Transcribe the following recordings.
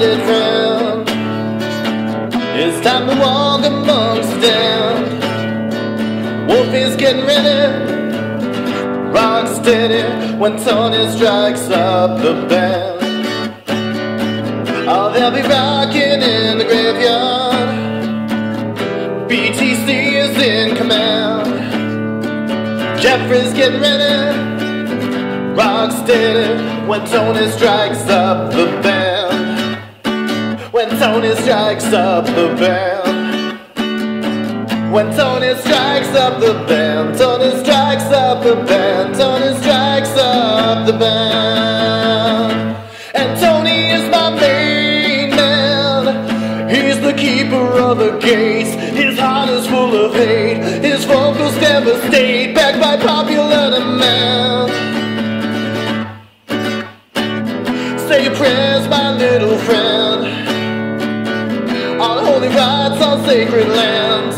It's time to walk amongst the damned. Wolf is getting ready, rock steady when Tony strikes up the band. Oh, they'll be rocking in the graveyard. BTC is in command. Jeffrey's getting ready, rock steady when Tony strikes up the strikes up the band. When Tony strikes up the band, Tony strikes up the band, Tony strikes up the band. And Tony is my main man. He's the keeper of the gates. His heart is full of hate. His vocals devastate, backed by popular demand. Say your prayers, my little friend holy rites on sacred lands.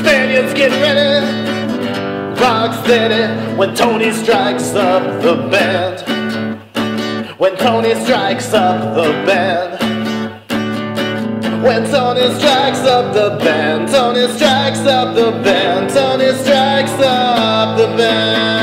Spaniards get ready, rock steady when Tony strikes up the band. When Tony strikes up the band. When Tony strikes up the band, Tony strikes up the band, Tony strikes up the band.